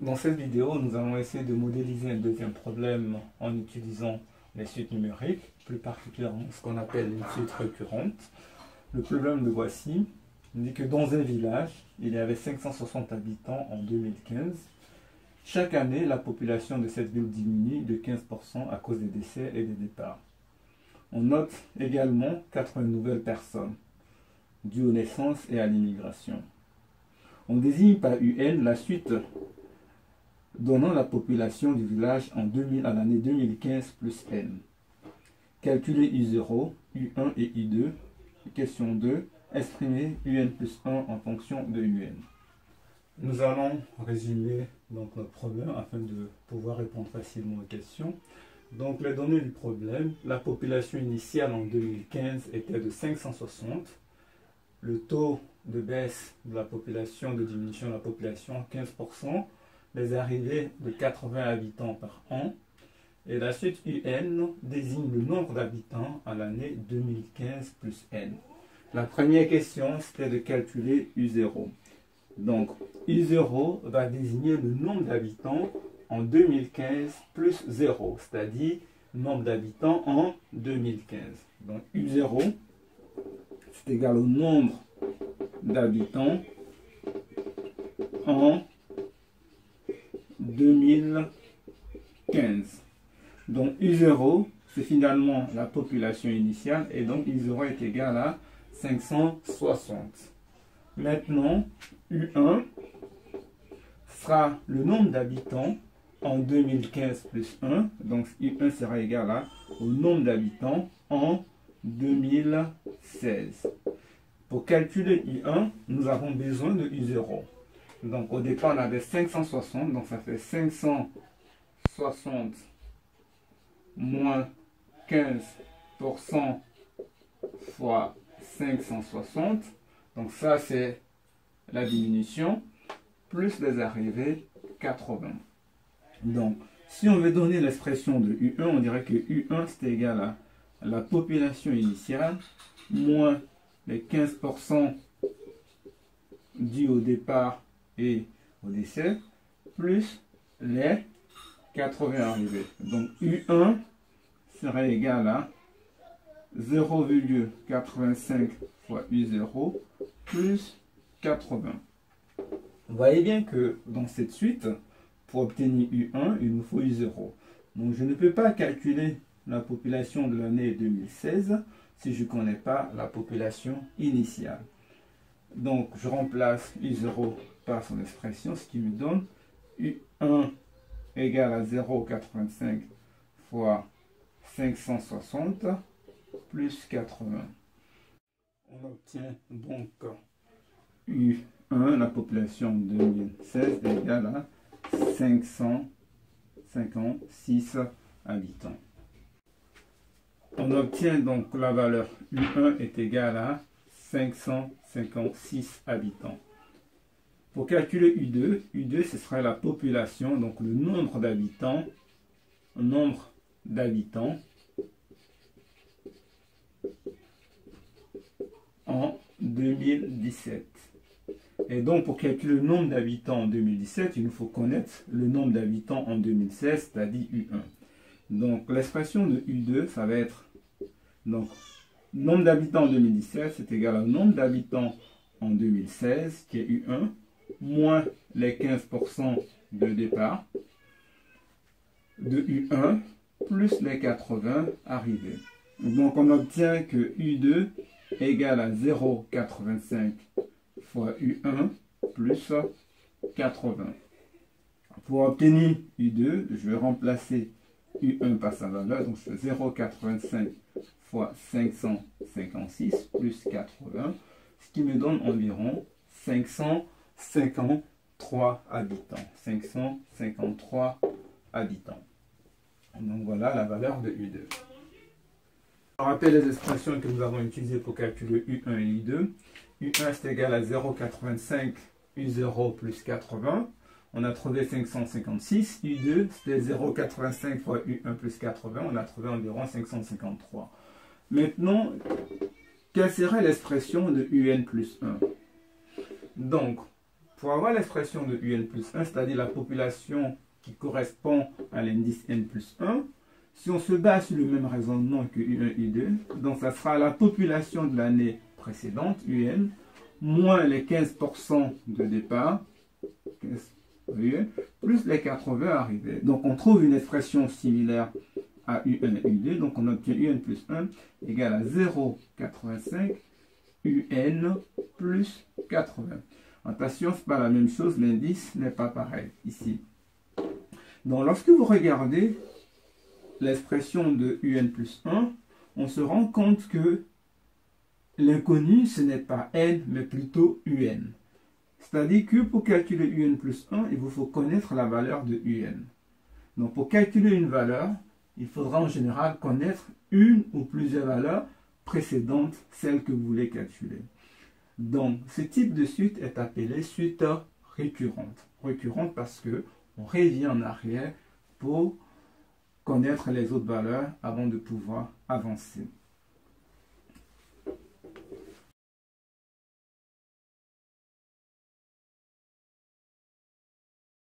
Dans cette vidéo, nous allons essayer de modéliser un deuxième problème en utilisant les suites numériques, plus particulièrement ce qu'on appelle une suite récurrente. Le problème le voici. On dit que dans un village, il y avait 560 habitants en 2015. Chaque année, la population de cette ville diminue de 15% à cause des décès et des départs. On note également 80 nouvelles personnes dues aux naissances et à l'immigration. On désigne par UN la suite donnant la population du village en 2000 à l'année 2015 plus N. Calculer U0, U1 et U2. Question 2. Exprimer UN plus 1 en fonction de UN. Nous allons résumer donc notre problème afin de pouvoir répondre facilement aux questions. Donc les données du problème, la population initiale en 2015 était de 560. Le taux de baisse de la population, de diminution de la population, 15% les arrivées de 80 habitants par an. Et la suite UN désigne le nombre d'habitants à l'année 2015 plus N. La première question, c'était de calculer U0. Donc, U0 va désigner le nombre d'habitants en 2015 plus 0, c'est-à-dire nombre d'habitants en 2015. Donc, U0, c'est égal au nombre d'habitants en 2015. Donc U0, c'est finalement la population initiale et donc U0 est égal à 560. Maintenant, U1 sera le nombre d'habitants en 2015 plus 1. Donc U1 sera égal à, au nombre d'habitants en 2016. Pour calculer U1, nous avons besoin de U0. Donc au départ, on avait 560, donc ça fait 560 moins 15% fois 560. Donc ça, c'est la diminution, plus les arrivées, 80. Donc, si on veut donner l'expression de U1, on dirait que U1, c'est égal à la population initiale, moins les 15% dû au départ et au décès, plus les 80 arrivés. Donc U1 serait égal à 0,85 fois U0 plus 80. Vous voyez bien que dans cette suite, pour obtenir U1, il nous faut U0. Donc je ne peux pas calculer la population de l'année 2016 si je ne connais pas la population initiale. Donc je remplace U0 par son expression, ce qui me donne U1 égale à 0,85 fois 560 plus 80. On obtient donc U1, la population 2016, égale à 556 habitants. On obtient donc la valeur U1 est égale à 556 habitants. Pour calculer U2, U2 ce sera la population, donc le nombre d'habitants, nombre d'habitants en 2017. Et donc pour calculer le nombre d'habitants en 2017, il nous faut connaître le nombre d'habitants en 2016, c'est-à-dire U1. Donc l'expression de U2, ça va être donc nombre d'habitants en 2017, c'est égal au nombre d'habitants en 2016, qui est U1, moins les 15% de départ de U1 plus les 80 arrivés. Donc on obtient que U2 égale à 0,85 fois U1 plus 80. Pour obtenir U2, je vais remplacer U1 par sa valeur, donc c'est 0,85 fois 556 plus 80, ce qui me donne environ 500 53 habitants. 553 habitants. Donc voilà la valeur de U2. On rappelle les expressions que nous avons utilisées pour calculer U1 et U2. U1 c'est égal à 0,85 U0 plus 80. On a trouvé 556. U2 c'était 0,85 fois U1 plus 80. On a trouvé environ 553. Maintenant, quelle serait l'expression de UN plus 1 Donc, pour avoir l'expression de un plus 1, c'est-à-dire la population qui correspond à l'indice n plus 1, si on se base sur le même raisonnement que U1, U2, donc ça sera la population de l'année précédente, UN, moins les 15% de départ, plus les 80 arrivés. Donc on trouve une expression similaire à UN et UD, donc on obtient UN plus 1 égale à 0,85 UN plus 80. Attention, ce n'est pas la même chose, l'indice n'est pas pareil ici. Donc lorsque vous regardez l'expression de UN plus 1, on se rend compte que l'inconnu, ce n'est pas N, mais plutôt UN. C'est-à-dire que pour calculer UN plus 1, il vous faut connaître la valeur de UN. Donc pour calculer une valeur, il faudra en général connaître une ou plusieurs valeurs précédentes, celles que vous voulez calculer. Donc ce type de suite est appelé suite récurrente. Récurrente parce que on revient en arrière pour connaître les autres valeurs avant de pouvoir avancer.